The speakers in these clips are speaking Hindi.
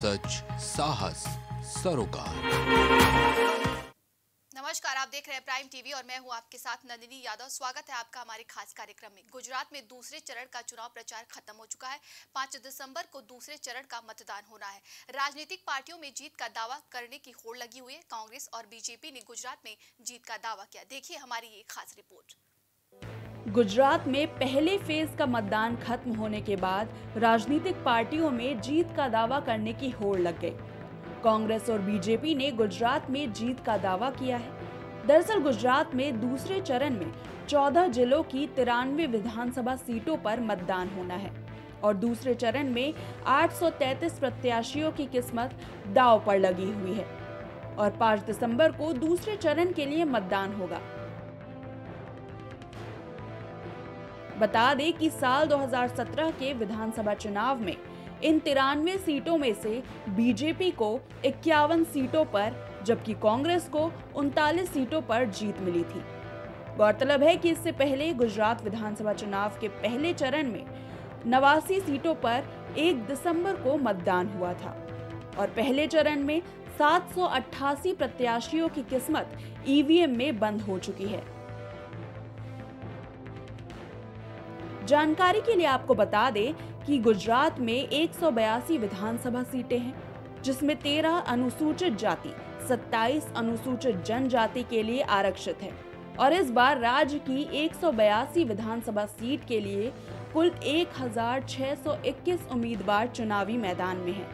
सच साहस सरोकार। नमस्कार, आप देख रहे हैं प्राइम टीवी और मैं हूँ आपके साथ नंदिनी यादव। स्वागत है आपका हमारे खास कार्यक्रम में। गुजरात में दूसरे चरण का चुनाव प्रचार खत्म हो चुका है। पाँच दिसंबर को दूसरे चरण का मतदान होना है। राजनीतिक पार्टियों में जीत का दावा करने की होड़ लगी हुई है। कांग्रेस और बीजेपी ने गुजरात में जीत का दावा किया। देखिए हमारी ये खास रिपोर्ट। गुजरात में पहले फ़ेज़ का मतदान खत्म होने के बाद राजनीतिक पार्टियों में जीत का दावा करने की होड़ लग गई। कांग्रेस और बीजेपी ने गुजरात में जीत का दावा किया है। दरअसल गुजरात में दूसरे चरण में 14 जिलों की तिरानवे विधानसभा सीटों पर मतदान होना है और दूसरे चरण में 833 प्रत्याशियों की किस्मत दाव पर लगी हुई है और 5 दिसंबर को दूसरे चरण के लिए मतदान होगा। बता दें कि साल 2017 के विधानसभा चुनाव में इन तिरानवे सीटों में से बीजेपी को इक्यावन सीटों पर, जबकि कांग्रेस को उनतालीस सीटों पर जीत मिली थी। गौरतलब है कि इससे पहले गुजरात विधानसभा चुनाव के पहले चरण में नवासी सीटों पर 1 दिसंबर को मतदान हुआ था और पहले चरण में 788 प्रत्याशियों की किस्मत ईवीएम में बंद हो चुकी है। जानकारी के लिए आपको बता दें कि गुजरात में एक सौ बयासी विधानसभा सीटें हैं, जिसमें 13 अनुसूचित जाति 27 अनुसूचित जनजाति के लिए आरक्षित है और इस बार राज्य की एक विधानसभा सीट के लिए कुल 1621 उम्मीदवार चुनावी मैदान में हैं।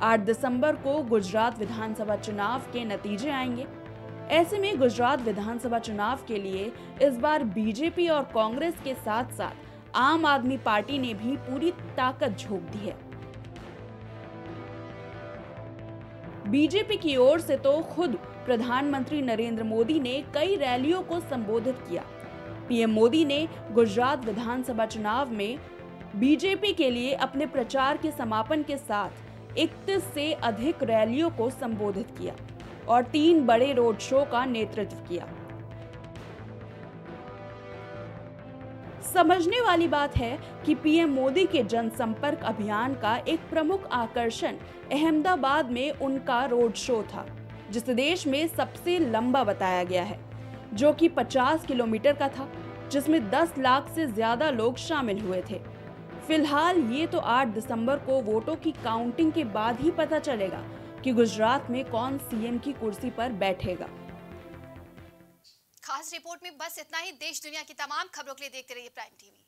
8 दिसंबर को गुजरात विधानसभा चुनाव के नतीजे आएँगे ऐसे में गुजरात विधानसभा चुनाव के लिए इस बार बीजेपी और कांग्रेस के साथ साथ आम आदमी पार्टी ने भी पूरी ताकत झोंक दी है। बीजेपी की ओर से तो खुद प्रधानमंत्री नरेंद्र मोदी ने कई रैलियों को संबोधित किया। पीएम मोदी ने गुजरात विधानसभा चुनाव में बीजेपी के लिए अपने प्रचार के समापन के साथ 31 से अधिक रैलियों को संबोधित किया। और तीन बड़े रोड शो का नेतृत्व किया। समझने वाली बात है कि पीएम मोदी के जनसंपर्क अभियान का एक प्रमुख आकर्षण अहमदाबाद में उनका रोड शो था, जिसे देश में सबसे लंबा बताया गया है, जो कि 50 किलोमीटर का था, जिसमें 10 लाख से ज़्यादा लोग शामिल हुए थे। फ़िलहाल ये तो 8 दिसंबर को वोटों की काउंटिंग के बाद ही पता चलेगा कि गुजरात में कौन सीएम की कुर्सी पर बैठेगा। खास रिपोर्ट में बस इतना ही। देश दुनिया की तमाम खबरों के लिए देखते रहिए प्राइम टीवी।